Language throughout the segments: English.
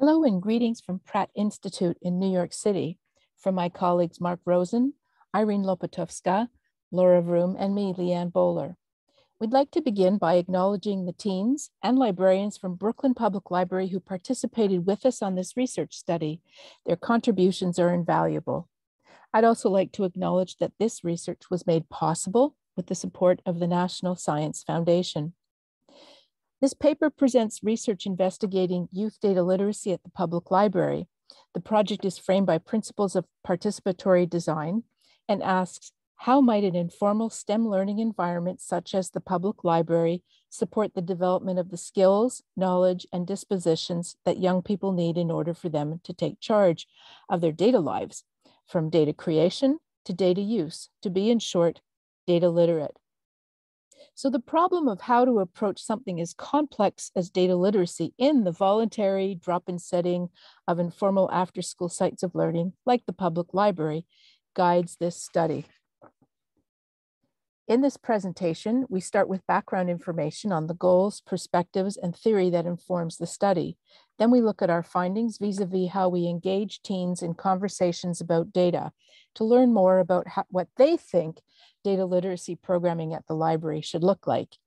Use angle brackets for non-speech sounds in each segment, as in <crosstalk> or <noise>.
Hello and greetings from Pratt Institute in New York City from my colleagues Mark Rosin, Irene Lopatovska, Laura Vroom, and me, Leanne Bowler. We'd like to begin by acknowledging the teens and librarians from Brooklyn Public Library who participated with us on this research study. Their contributions are invaluable. I'd also like to acknowledge that this research was made possible with the support of the National Science Foundation. This paper presents research investigating youth data literacy at the public library. The project is framed by principles of participatory design and asks, how might an informal STEM learning environment such as the public library support the development of the skills, knowledge, and dispositions that young people need in order for them to take charge of their data lives, from data creation to data use, to be, in short, data literate. So the problem of how to approach something as complex as data literacy in the voluntary drop-in setting of informal after-school sites of learning, like the public library, guides this study. In this presentation, we start with background information on the goals, perspectives, and theory that informs the study. Then we look at our findings vis-a-vis -vis how we engage teens in conversations about data to learn more about how, what they think data literacy programming at the library should look like.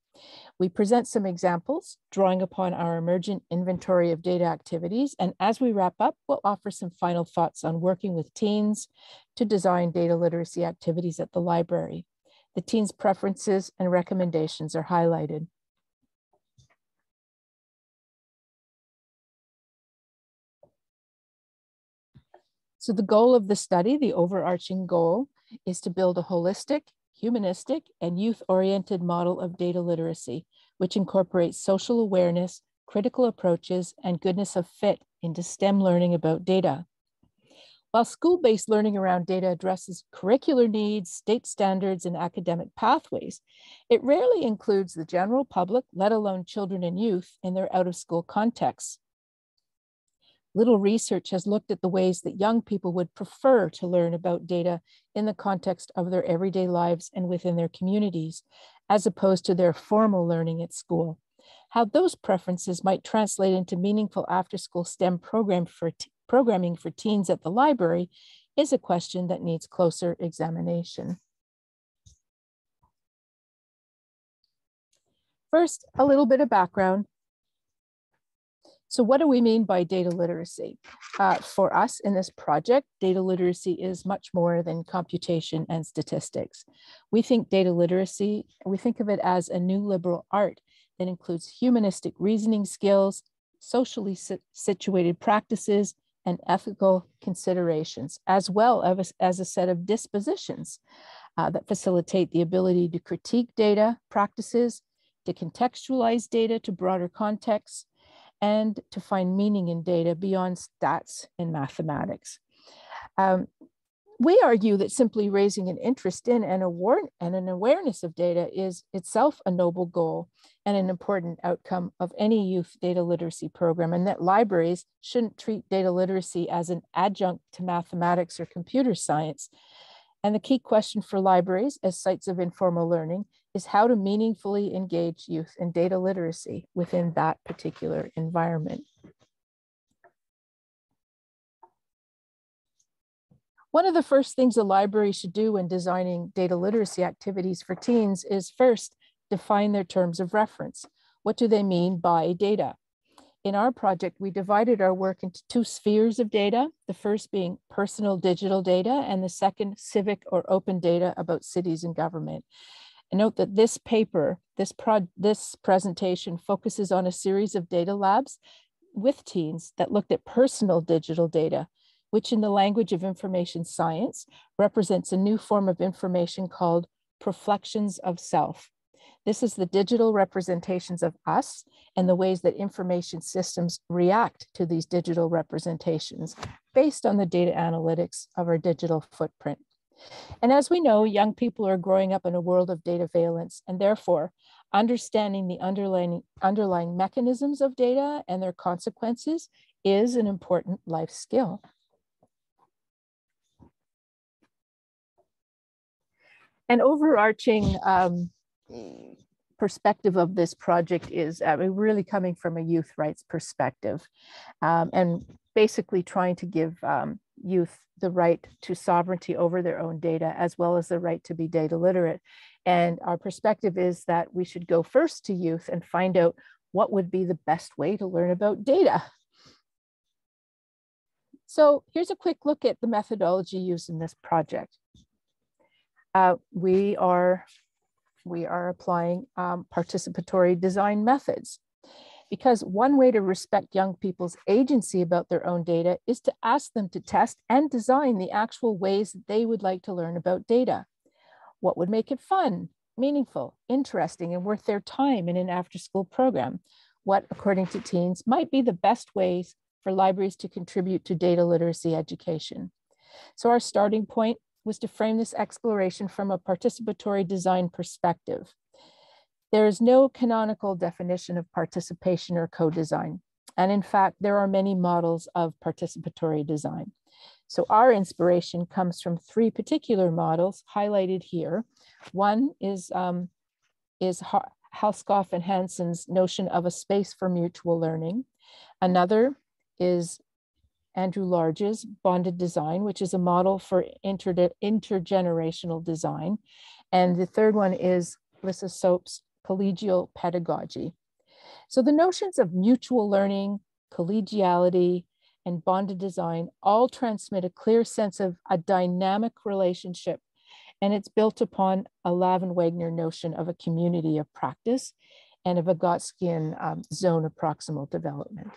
We present some examples, drawing upon our emergent inventory of data activities. And as we wrap up, we'll offer some final thoughts on working with teens to design data literacy activities at the library. The teens' preferences and recommendations are highlighted. So the goal of the study, the overarching goal, is to build a holistic humanistic, and youth-oriented model of data literacy, which incorporates social awareness, critical approaches, and goodness of fit into STEM learning about data. While school-based learning around data addresses curricular needs, state standards, and academic pathways, it rarely includes the general public, let alone children and youth, in their out-of-school contexts. Little research has looked at the ways that young people would prefer to learn about data in the context of their everyday lives and within their communities, as opposed to their formal learning at school. How those preferences might translate into meaningful after-school STEM program for programming for teens at the library is a question that needs closer examination. First, a little bit of background so what do we mean by data literacy? Uh, for us in this project, data literacy is much more than computation and statistics. We think data literacy, we think of it as a new liberal art that includes humanistic reasoning skills, socially situated practices, and ethical considerations, as well as, as a set of dispositions uh, that facilitate the ability to critique data practices, to contextualize data to broader contexts, and to find meaning in data beyond stats and mathematics. Um, we argue that simply raising an interest in and, aware and an awareness of data is itself a noble goal and an important outcome of any youth data literacy program, and that libraries shouldn't treat data literacy as an adjunct to mathematics or computer science. And the key question for libraries as sites of informal learning is how to meaningfully engage youth in data literacy within that particular environment. One of the first things a library should do when designing data literacy activities for teens is first define their terms of reference. What do they mean by data? In our project, we divided our work into two spheres of data, the first being personal digital data and the second civic or open data about cities and government. And note that this paper, this, pro this presentation focuses on a series of data labs with teens that looked at personal digital data, which in the language of information science represents a new form of information called proflections of self. This is the digital representations of us and the ways that information systems react to these digital representations based on the data analytics of our digital footprint. And as we know, young people are growing up in a world of dataveillance, and therefore, understanding the underlying, underlying mechanisms of data and their consequences is an important life skill. An overarching um, perspective of this project is uh, really coming from a youth rights perspective um, and basically trying to give um, youth the right to sovereignty over their own data as well as the right to be data literate. And our perspective is that we should go first to youth and find out what would be the best way to learn about data. So here's a quick look at the methodology used in this project. Uh, we are we are applying um, participatory design methods. Because one way to respect young people's agency about their own data is to ask them to test and design the actual ways that they would like to learn about data. What would make it fun, meaningful, interesting, and worth their time in an after school program? What, according to teens, might be the best ways for libraries to contribute to data literacy education? So our starting point was to frame this exploration from a participatory design perspective. There is no canonical definition of participation or co-design. And in fact, there are many models of participatory design. So our inspiration comes from three particular models highlighted here. One is, um, is Halskov and Hansen's notion of a space for mutual learning. Another is Andrew Large's bonded design, which is a model for inter intergenerational design. And the third one is Lissa Soep's collegial pedagogy. So the notions of mutual learning, collegiality, and bonded design all transmit a clear sense of a dynamic relationship. And it's built upon a Lave and Wenger notion of a community of practice and of a Vygotskian um, zone of proximal development.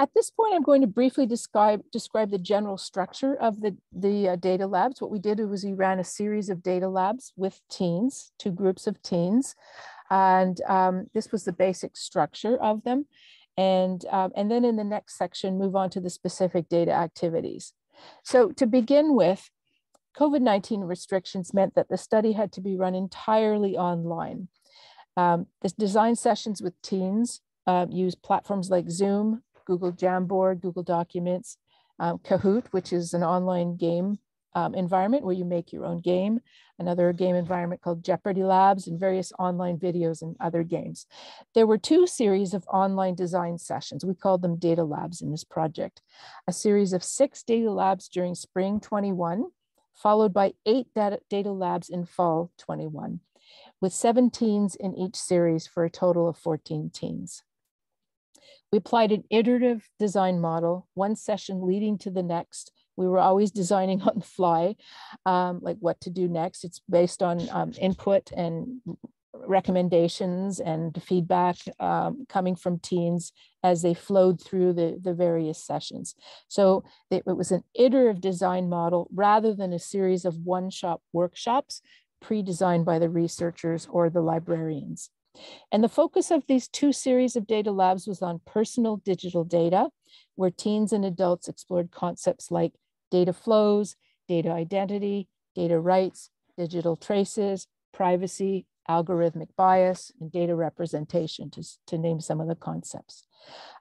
At this point, I'm going to briefly describe, describe the general structure of the, the uh, data labs. What we did was we ran a series of data labs with teens, two groups of teens. And um, this was the basic structure of them. And, um, and then in the next section, move on to the specific data activities. So to begin with, COVID-19 restrictions meant that the study had to be run entirely online. Um, the design sessions with teens uh, use platforms like Zoom, Google Jamboard, Google Documents, um, Kahoot, which is an online game um, environment where you make your own game, another game environment called Jeopardy Labs, and various online videos and other games. There were two series of online design sessions. We called them data labs in this project. A series of six data labs during spring 21, followed by eight data, data labs in fall 21, with seven teens in each series for a total of 14 teens. We applied an iterative design model, one session leading to the next. We were always designing <laughs> on the fly, um, like what to do next. It's based on um, input and recommendations and feedback um, coming from teens as they flowed through the, the various sessions. So it, it was an iterative design model rather than a series of one-shot workshops pre-designed by the researchers or the librarians. And the focus of these two series of data labs was on personal digital data, where teens and adults explored concepts like data flows, data identity, data rights, digital traces, privacy, algorithmic bias, and data representation, to, to name some of the concepts.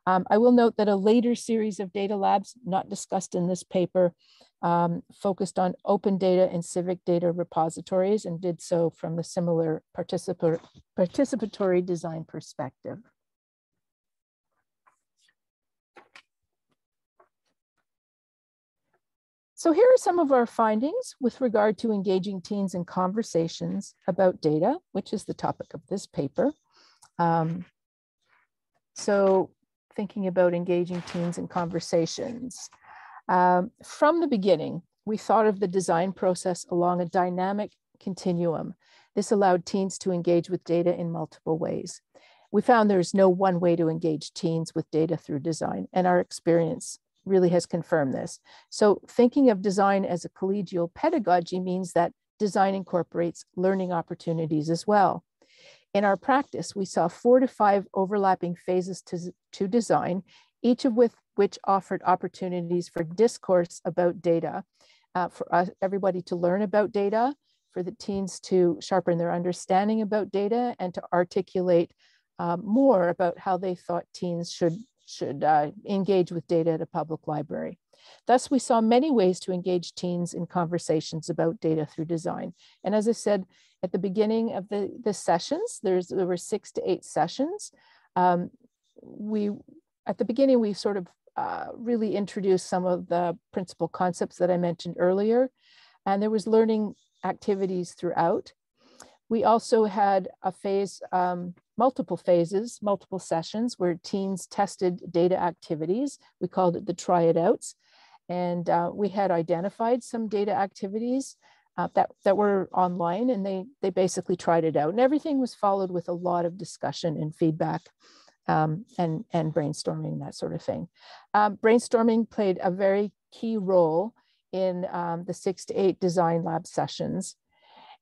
Um, I will note that a later series of data labs, not discussed in this paper, um, focused on open data and civic data repositories and did so from a similar participatory design perspective. So here are some of our findings with regard to engaging teens in conversations about data, which is the topic of this paper. Um, so thinking about engaging teens in conversations. Um, from the beginning, we thought of the design process along a dynamic continuum. This allowed teens to engage with data in multiple ways. We found there's no one way to engage teens with data through design, and our experience really has confirmed this. So thinking of design as a collegial pedagogy means that design incorporates learning opportunities as well. In our practice, we saw four to five overlapping phases to, to design, each of with, which offered opportunities for discourse about data, uh, for us, everybody to learn about data, for the teens to sharpen their understanding about data and to articulate um, more about how they thought teens should, should uh, engage with data at a public library. Thus, we saw many ways to engage teens in conversations about data through design. And as I said at the beginning of the, the sessions, there's, there were six to eight sessions. Um, we, at the beginning, we sort of uh, really introduced some of the principal concepts that I mentioned earlier. And there was learning activities throughout. We also had a phase, um, multiple phases, multiple sessions where teens tested data activities. We called it the try it outs. And uh, we had identified some data activities uh, that, that were online and they, they basically tried it out. And everything was followed with a lot of discussion and feedback um, and, and brainstorming, that sort of thing. Um, brainstorming played a very key role in um, the six to eight design lab sessions.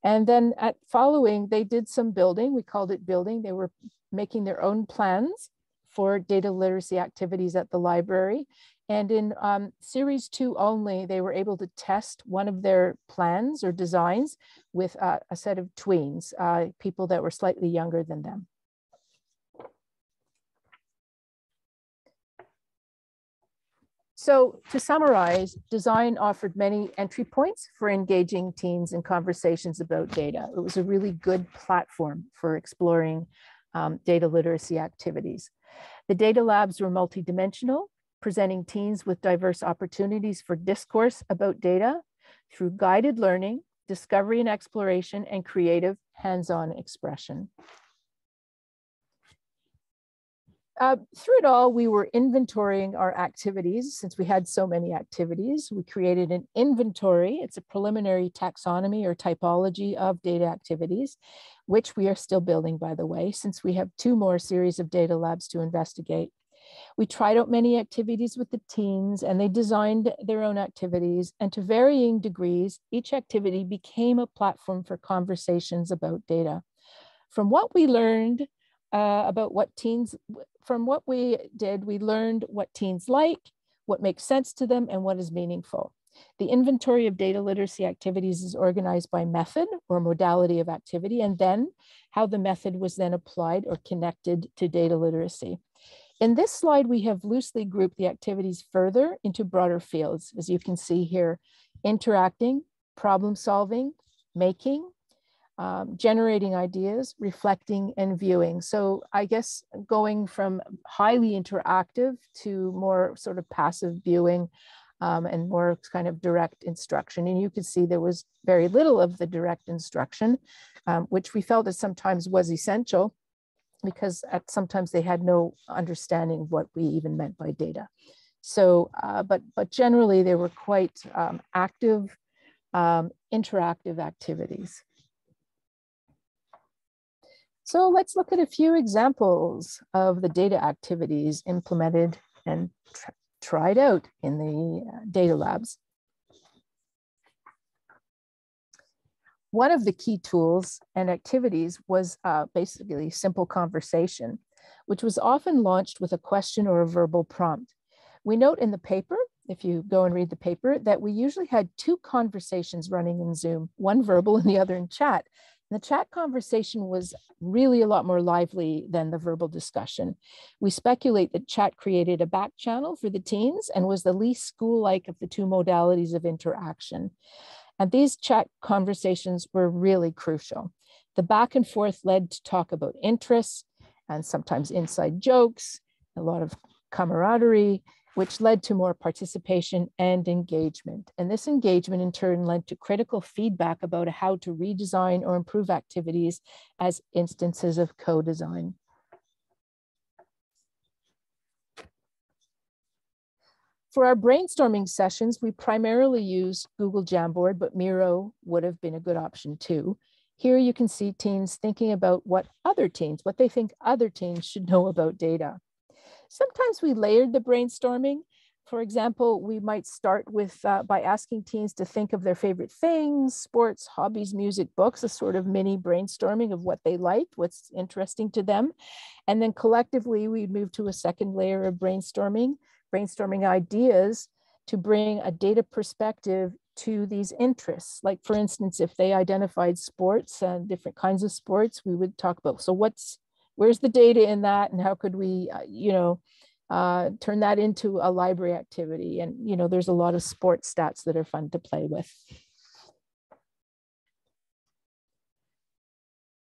And then at following, they did some building. We called it building. They were making their own plans for data literacy activities at the library. And in um, series two only, they were able to test one of their plans or designs with uh, a set of tweens, uh, people that were slightly younger than them. So to summarize, design offered many entry points for engaging teens in conversations about data. It was a really good platform for exploring um, data literacy activities. The data labs were multidimensional, presenting teens with diverse opportunities for discourse about data through guided learning, discovery and exploration, and creative hands-on expression. Uh, through it all, we were inventorying our activities since we had so many activities. We created an inventory. It's a preliminary taxonomy or typology of data activities, which we are still building, by the way, since we have two more series of data labs to investigate. We tried out many activities with the teens and they designed their own activities. And to varying degrees, each activity became a platform for conversations about data. From what we learned uh, about what teens, from what we did, we learned what teens like, what makes sense to them, and what is meaningful. The inventory of data literacy activities is organized by method or modality of activity, and then how the method was then applied or connected to data literacy. In this slide, we have loosely grouped the activities further into broader fields, as you can see here, interacting, problem solving, making, um, generating ideas, reflecting, and viewing. So I guess going from highly interactive to more sort of passive viewing um, and more kind of direct instruction. And you could see there was very little of the direct instruction, um, which we felt that sometimes was essential because at, sometimes they had no understanding of what we even meant by data. So, uh, but, but generally they were quite um, active, um, interactive activities. So let's look at a few examples of the data activities implemented and tr tried out in the uh, data labs. One of the key tools and activities was uh, basically simple conversation, which was often launched with a question or a verbal prompt. We note in the paper, if you go and read the paper, that we usually had two conversations running in Zoom, one verbal and the other in chat. The chat conversation was really a lot more lively than the verbal discussion. We speculate that chat created a back channel for the teens and was the least school-like of the two modalities of interaction. And these chat conversations were really crucial. The back and forth led to talk about interests and sometimes inside jokes, a lot of camaraderie, which led to more participation and engagement. And this engagement in turn led to critical feedback about how to redesign or improve activities as instances of co-design. For our brainstorming sessions, we primarily use Google Jamboard, but Miro would have been a good option too. Here you can see teens thinking about what other teens, what they think other teens should know about data. Sometimes we layered the brainstorming. For example, we might start with uh, by asking teens to think of their favorite things, sports, hobbies, music, books, a sort of mini brainstorming of what they liked, what's interesting to them. And then collectively, we'd move to a second layer of brainstorming, brainstorming ideas to bring a data perspective to these interests. Like for instance, if they identified sports and different kinds of sports, we would talk about, so what's where's the data in that and how could we uh, you know uh, turn that into a library activity. And, you know, there's a lot of sports stats that are fun to play with.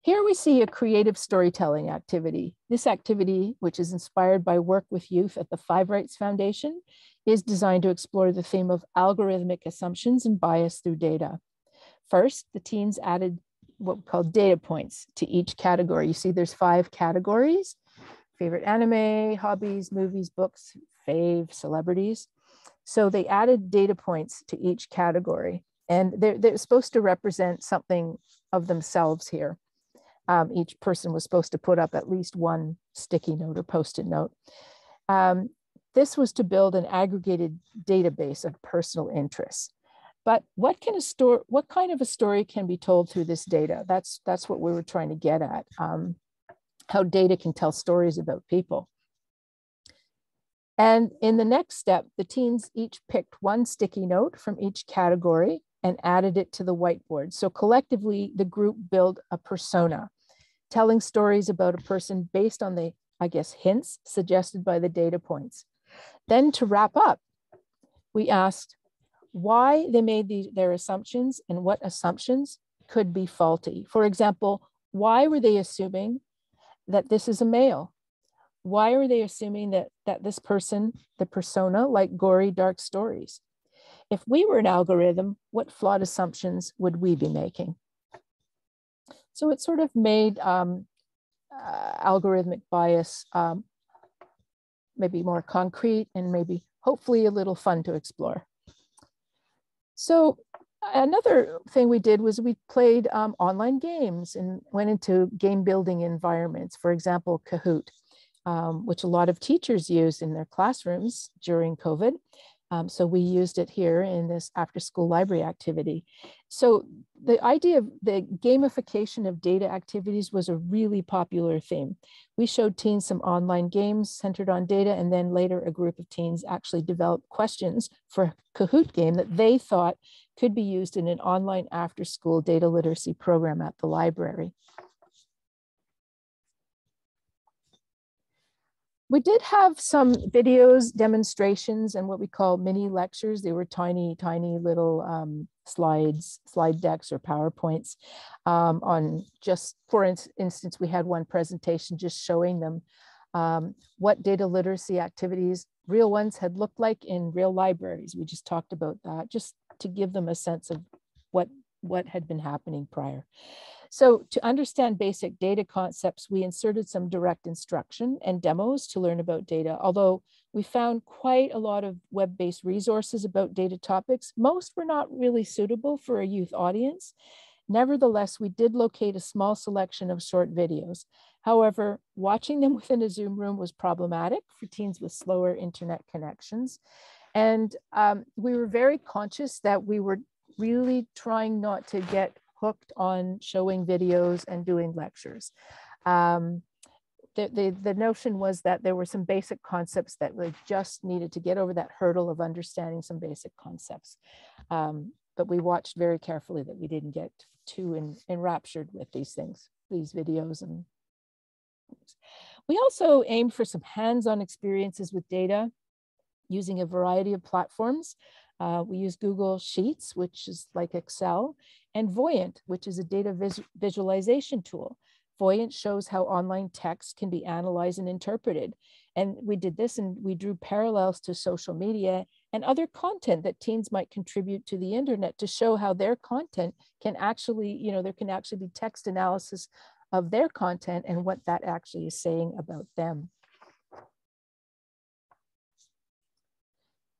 Here we see a creative storytelling activity. This activity, which is inspired by work with youth at the Five Rights Foundation, is designed to explore the theme of algorithmic assumptions and bias through data. First, the teens added what we call data points to each category. You see there's five categories, favorite anime, hobbies, movies, books, fave, celebrities. So they added data points to each category and they're, they're supposed to represent something of themselves here. Um, each person was supposed to put up at least one sticky note or post-it note. Um, this was to build an aggregated database of personal interests. But what can a story, what kind of a story can be told through this data? That's, that's what we were trying to get at, um, how data can tell stories about people. And in the next step, the teens each picked one sticky note from each category and added it to the whiteboard. So collectively, the group built a persona, telling stories about a person based on the, I guess, hints suggested by the data points. Then to wrap up, we asked, why they made these, their assumptions and what assumptions could be faulty. For example, why were they assuming that this is a male? Why are they assuming that, that this person, the persona, like gory dark stories? If we were an algorithm, what flawed assumptions would we be making? So it sort of made um, uh, algorithmic bias um, maybe more concrete and maybe hopefully a little fun to explore. So another thing we did was we played um, online games and went into game building environments. For example, Kahoot, um, which a lot of teachers use in their classrooms during COVID. Um, so we used it here in this after school library activity. So the idea of the gamification of data activities was a really popular theme. We showed teens some online games centered on data, and then later a group of teens actually developed questions for Kahoot game that they thought could be used in an online after school data literacy program at the library. We did have some videos, demonstrations, and what we call mini lectures. They were tiny, tiny little um, slides, slide decks or PowerPoints um, on just, for instance, we had one presentation just showing them um, what data literacy activities, real ones had looked like in real libraries. We just talked about that just to give them a sense of what, what had been happening prior. So to understand basic data concepts, we inserted some direct instruction and demos to learn about data. Although we found quite a lot of web-based resources about data topics, most were not really suitable for a youth audience. Nevertheless, we did locate a small selection of short videos. However, watching them <laughs> within a Zoom room was problematic for teens with slower internet connections. And um, we were very conscious that we were really trying not to get hooked on showing videos and doing lectures. Um, the, the, the notion was that there were some basic concepts that we just needed to get over that hurdle of understanding some basic concepts. Um, but we watched very carefully that we didn't get too en, enraptured with these things, these videos. And we also aimed for some hands-on experiences with data using a variety of platforms. Uh, we use Google Sheets, which is like Excel, and Voyant, which is a data vis visualization tool. Voyant shows how online text can be analyzed and interpreted. And we did this and we drew parallels to social media and other content that teens might contribute to the internet to show how their content can actually, you know, there can actually be text analysis of their content and what that actually is saying about them.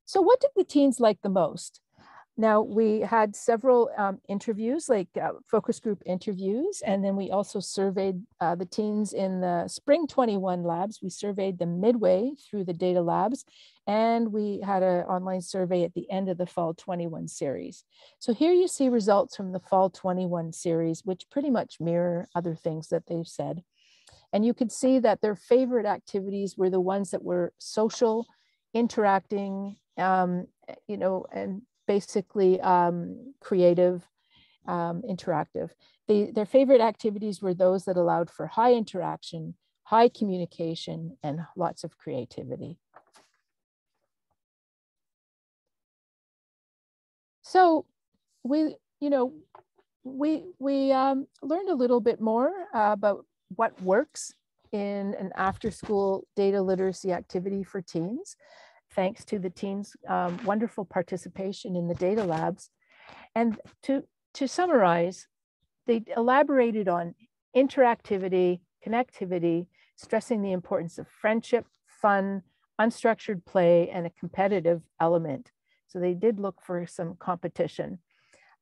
So what did the teens like the most? Now we had several um, interviews, like uh, focus group interviews, and then we also surveyed uh, the teens in the spring 21 labs. We surveyed them midway through the data labs, and we had an online survey at the end of the fall 21 series. So here you see results from the fall 21 series, which pretty much mirror other things that they've said. And you could see that their favorite activities were the ones that were social, interacting, um, you know, and basically um, creative, um, interactive. They, their favorite activities were those that allowed for high interaction, high communication, and lots of creativity. So we, you know, we, we um, learned a little bit more uh, about what works in an after school data literacy activity for teens thanks to the teens' um, wonderful participation in the data labs. And to, to summarize, they elaborated on interactivity, connectivity, stressing the importance of friendship, fun, unstructured play, and a competitive element. So they did look for some competition.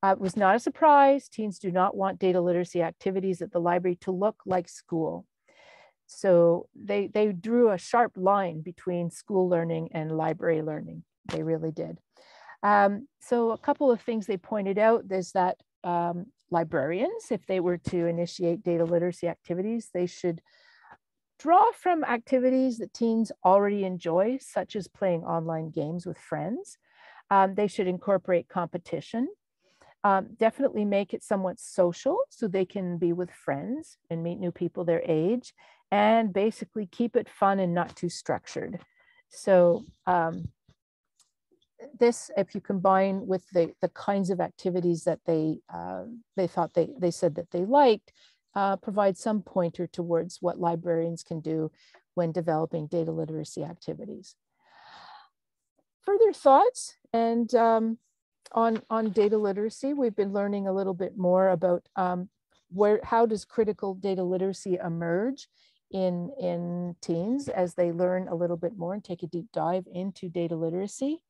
Uh, it was not a surprise. Teens do not want data literacy activities at the library to look like school. So they, they drew a sharp line between school learning and library learning. They really did. Um, so a couple of things they pointed out is that um, librarians, if they were to initiate data literacy activities, they should draw from activities that teens already enjoy, such as playing online games with friends. Um, they should incorporate competition. Um, definitely make it somewhat social so they can be with friends and meet new people their age and basically keep it fun and not too structured. So um, this, if you combine with the, the kinds of activities that they, uh, they thought they, they said that they liked, uh, provide some pointer towards what librarians can do when developing data literacy activities. Further thoughts and um, on, on data literacy, we've been learning a little bit more about um, where, how does critical data literacy emerge in, in teens as they learn a little bit more and take a deep dive into data literacy.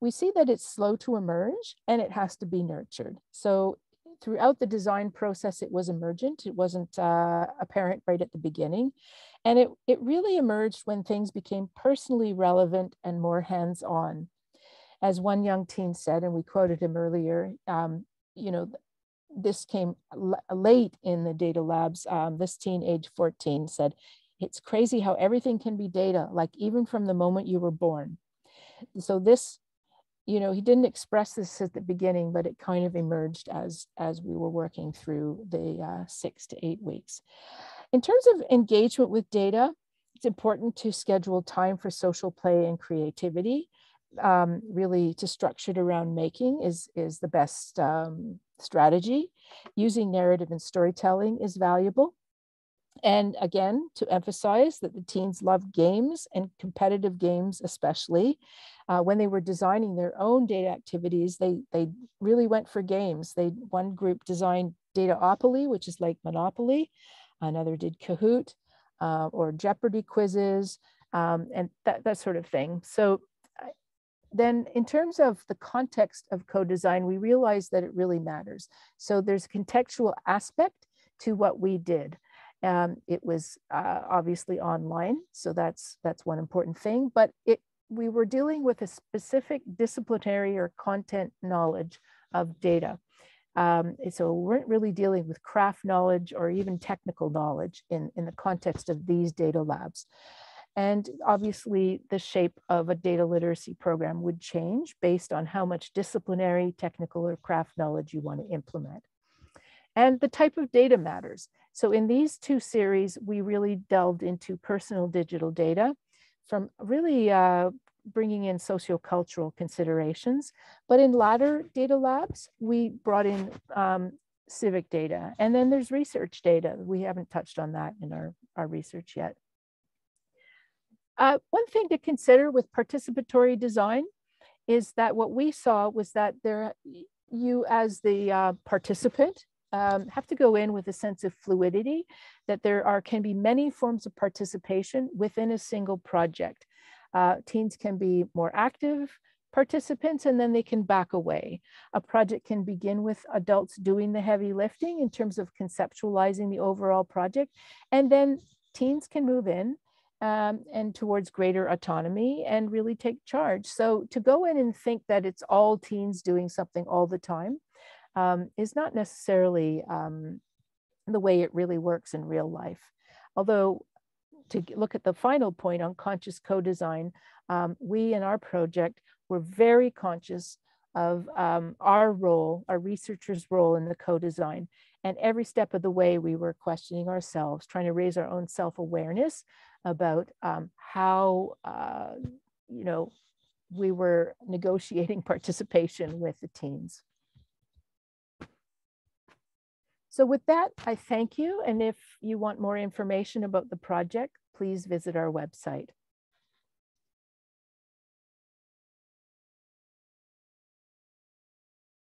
We see that it's slow to emerge and it has to be nurtured. So throughout the design process, it was emergent. It wasn't uh, apparent right at the beginning. And it, it really emerged when things became personally relevant and more hands-on. As one young teen said, and we quoted him earlier, um, you know, this came late in the data labs. Um, this teen, age 14, said, it's crazy how everything can be data, like even from the moment you were born. So this you know, he didn't express this at the beginning, but it kind of emerged as, as we were working through the uh, six to eight weeks. In terms of engagement with data, it's important to schedule time for social play and creativity. Um, really to structure it around making is, is the best um, strategy. Using narrative and storytelling is valuable. And again, to emphasize that the teens love games and competitive games, especially. Uh, when they were designing their own data activities, they, they really went for games. They One group designed Dataopoly, which is like Monopoly. Another did Kahoot uh, or Jeopardy quizzes um, and that, that sort of thing. So then in terms of the context of co-design, we realized that it really matters. So there's a contextual aspect to what we did. Um, it was uh, obviously online, so that's that's one important thing. But it we were dealing with a specific disciplinary or content knowledge of data. Um, so we weren't really dealing with craft knowledge or even technical knowledge in, in the context of these data labs. And obviously the shape of a data literacy program would change based on how much disciplinary, technical, or craft knowledge you want to implement. And the type of data matters. So in these two series, we really delved into personal digital data from really uh, bringing in sociocultural considerations. But in latter data labs, we brought in um, civic data. And then there's research data. We haven't touched on that in our, our research yet. Uh, one thing to consider with participatory design is that what we saw was that there, you as the uh, participant um, have to go in with a sense of fluidity, that there are can be many forms of participation within a single project. Uh, teens can be more active participants and then they can back away. A project can begin with adults doing the heavy lifting in terms of conceptualizing the overall project, and then teens can move in um, and towards greater autonomy and really take charge. So to go in and think that it's all teens doing something all the time um, is not necessarily um, the way it really works in real life. Although to look at the final point on conscious co-design, um, we in our project were very conscious of um, our role, our researchers' role in the co-design. And every step of the way, we were questioning ourselves, trying to raise our own self-awareness about um, how, uh, you know, we were negotiating <laughs> participation with the teens. So with that, I thank you. And if you want more information about the project, please visit our website.